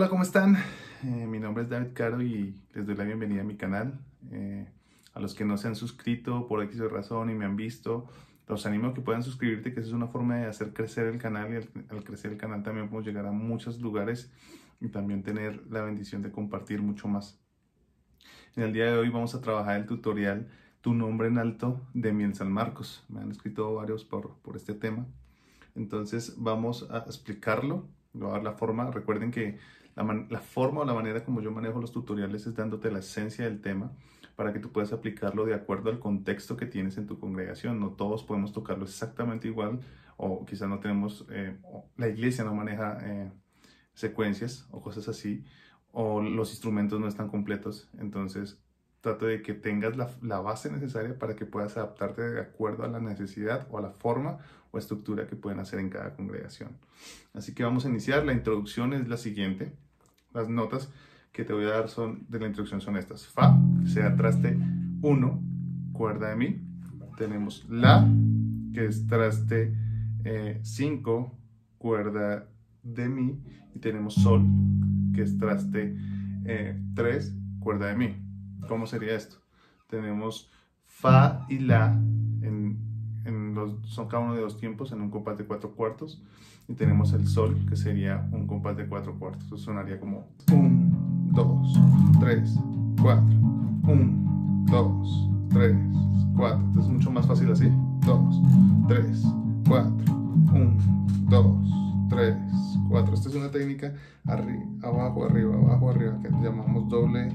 Hola, ¿cómo están? Eh, mi nombre es David Caro y les doy la bienvenida a mi canal. Eh, a los que no se han suscrito por X razón y me han visto, los animo a que puedan suscribirte, que esa es una forma de hacer crecer el canal y al, al crecer el canal también podemos llegar a muchos lugares y también tener la bendición de compartir mucho más. En el día de hoy vamos a trabajar el tutorial Tu nombre en alto de Miel San Marcos. Me han escrito varios por, por este tema. Entonces vamos a explicarlo, voy a dar la forma. Recuerden que la, forma o la manera como yo manejo los tutoriales es dándote la esencia del tema para que tú puedas aplicarlo de acuerdo al contexto que tienes en tu congregación. No todos podemos tocarlo exactamente igual o quizás no tenemos, eh, la iglesia no maneja eh, secuencias o cosas así o los instrumentos no están completos. Entonces trato de que tengas la, la, base necesaria para que puedas adaptarte de acuerdo a la necesidad o a la forma o estructura que pueden hacer en cada congregación. Así que vamos a iniciar. La introducción es la siguiente. Las notas que te voy a dar son, de la introducción son estas. Fa, sea traste 1, cuerda de mi. Tenemos La, que es traste 5, eh, cuerda de mi. Y tenemos Sol, que es traste 3, eh, cuerda de mi. ¿Cómo sería esto? Tenemos Fa y La en, los, son cada uno de dos tiempos en un compás de cuatro cuartos y tenemos el Sol que sería un compás de cuatro cuartos. Eso sonaría como 1, 2, 3, 4, 1, 2, 3, 4. Entonces es mucho más fácil así. 2, 3, 4, 1, 2, 3, 4. Esta es una técnica arriba, abajo, arriba, abajo, arriba que llamamos doble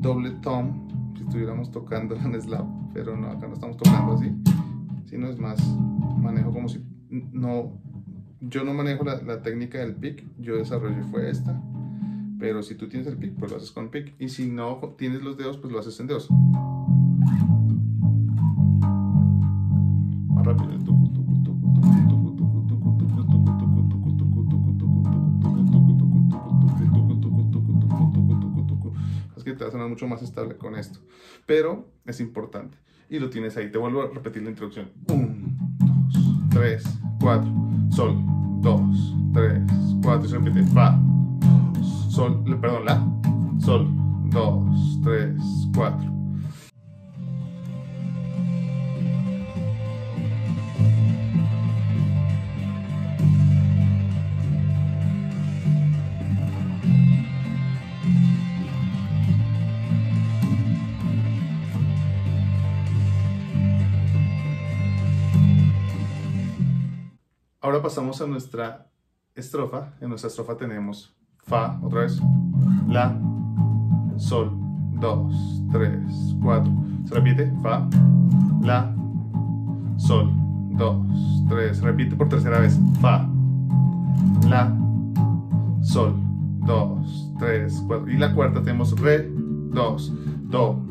doble tom, si estuviéramos tocando en slap, pero no, acá no estamos tocando así, sino es más manejo como si no yo no manejo la, la técnica del pick, yo desarrollé fue esta. Pero si tú tienes el pick, pues lo haces con pick. Y si no tienes los dedos, pues lo haces en dedos. Más rápido. Es que te va a sonar mucho más estable con esto. Pero es importante. Y lo tienes ahí. Te vuelvo a repetir la introducción. 1, 2, 3, 4. Sol, 2, 3, 4. Y se repite. Fa, sol, perdón, la. Sol, 2, 3, 4. Ahora pasamos a nuestra estrofa. En nuestra estrofa tenemos Fa, otra vez, La, Sol, 2, 3, 4. Se repite, Fa, La, Sol, 2, 3. Repite por tercera vez, Fa, La, Sol, 2, 3, 4. Y la cuarta tenemos Re, 2, Do,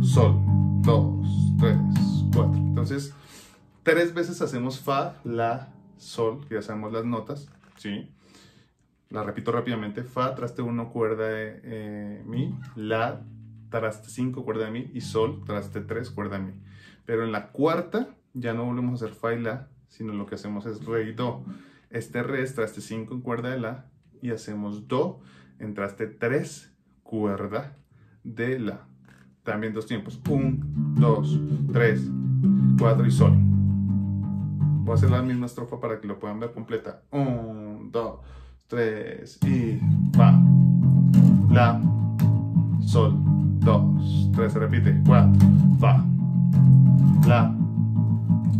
Sol, 2, 3, 4. Entonces, tres veces hacemos Fa, La, sol, que ya sabemos las notas, ¿sí? La repito rápidamente, fa, traste 1, cuerda de eh, mi, la, traste 5, cuerda de mi, y sol, traste 3, cuerda de mi. Pero en la cuarta ya no volvemos a hacer fa y la, sino lo que hacemos es re y do. Este re es traste 5 en cuerda de la, y hacemos do en traste 3, cuerda de la. También dos tiempos, 1, 2, 3, 4 y sol. Voy a hacer la misma estrofa para que lo puedan ver completa. 1, 2, 3 y fa. La, sol, 2, 3, se repite. 4, fa. La,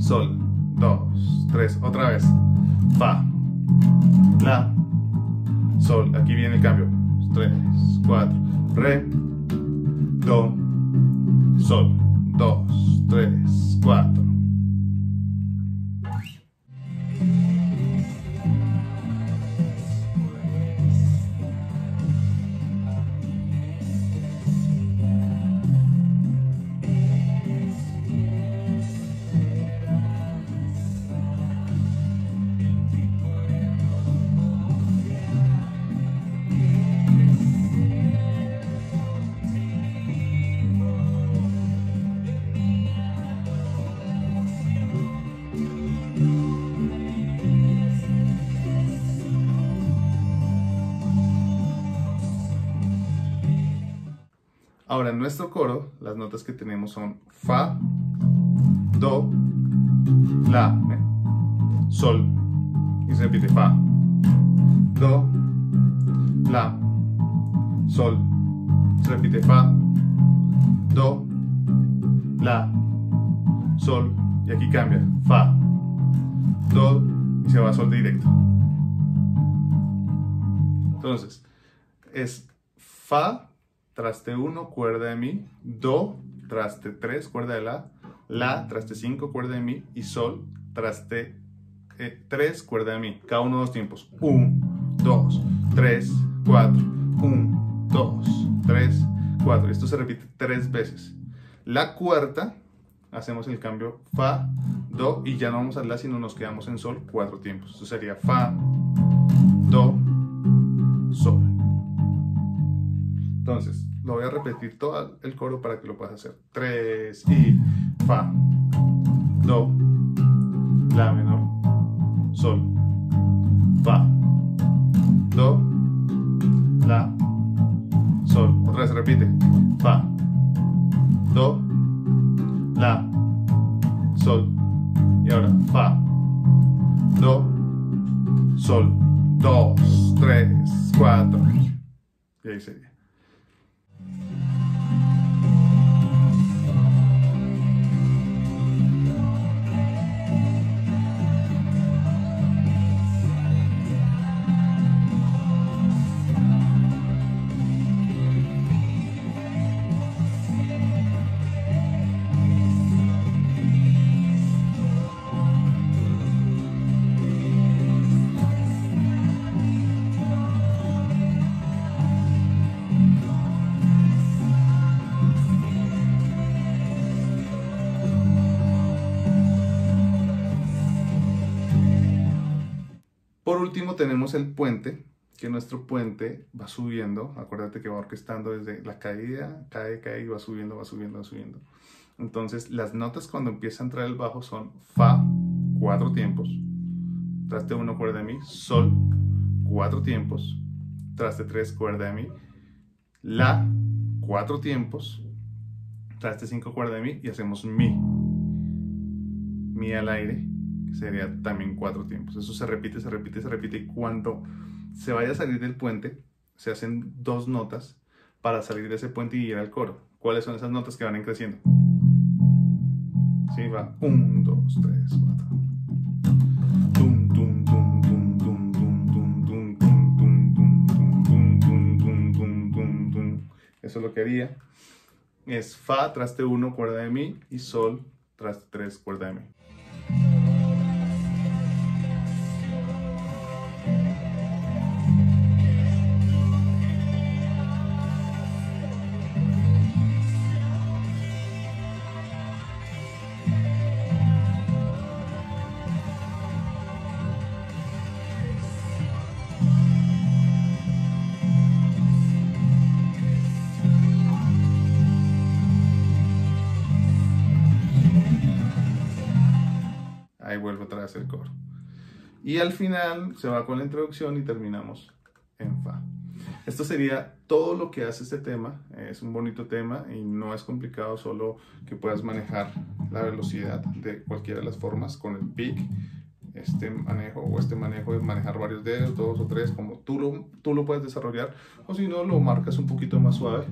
sol, 2, 3, otra vez. Fa. La, sol, aquí viene el cambio. 3, 4, re, do, sol, Ahora, en nuestro coro, las notas que tenemos son Fa, Do, La, Sol. Y se repite Fa, Do, La, Sol. Se repite Fa, Do, La, Sol. Y aquí cambia. Fa, Do y se va a Sol directo. Entonces, es Fa, traste 1, cuerda de Mi, Do, traste 3, cuerda de La, La, traste 5, cuerda de Mi y Sol, traste 3, eh, cuerda de Mi. Cada uno dos tiempos. 1, 2, 3, 4, 1, 2, 3, 4. Esto se repite tres veces. La cuarta, hacemos el cambio Fa, Do y ya no vamos a La, sino nos quedamos en Sol cuatro tiempos. Esto sería Fa, Do, Sol. Entonces, lo voy a repetir todo el coro para que lo puedas hacer. 3 y Fa, Do, La menor, Sol, Fa, Do, La, Sol. Otra vez repite. Fa, Por último tenemos el puente, que nuestro puente va subiendo, acuérdate que va orquestando desde la caída, cae, cae y va subiendo, va subiendo, va subiendo. Entonces las notas cuando empieza a entrar el bajo son Fa, cuatro tiempos, traste uno, cuerda de Mi, Sol, cuatro tiempos, traste tres, cuerda de Mi, La, cuatro tiempos, traste cinco, cuerda de Mi y hacemos Mi, Mi al aire, sería también cuatro tiempos. Eso se repite, se repite, se repite. Y cuando se vaya a salir del puente, se hacen dos notas para salir de ese puente y ir al coro. ¿Cuáles son esas notas que van creciendo? Sí, va. Un, dos, tres, cuatro. Eso es lo que haría. Es Fa, traste 1, cuerda de Mi, y Sol, traste 3, cuerda de Mi. Ahí vuelve otra vez el coro. Y al final se va con la introducción y terminamos en Fa. Esto sería todo lo que hace este tema. Es un bonito tema y no es complicado, solo que puedas manejar la velocidad de cualquiera de las formas con el pick, este manejo o este manejo de manejar varios dedos, dos o tres, como tú lo, tú lo puedes desarrollar, o si no, lo marcas un poquito más suave.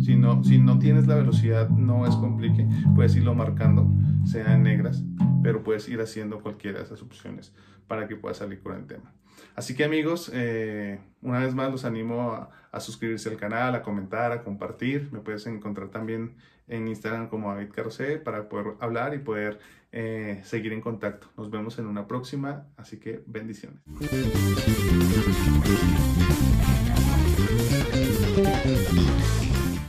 Si no, si no tienes la velocidad, no es complique, puedes irlo marcando, sea en negras, pero puedes ir haciendo cualquiera de esas opciones para que puedas salir con el tema. Así que amigos, eh, una vez más los animo a, suscribirse al canal, a comentar, a compartir. Me puedes encontrar también en Instagram como David Carosé para poder hablar y poder eh, seguir en contacto. Nos vemos en una próxima, así que bendiciones.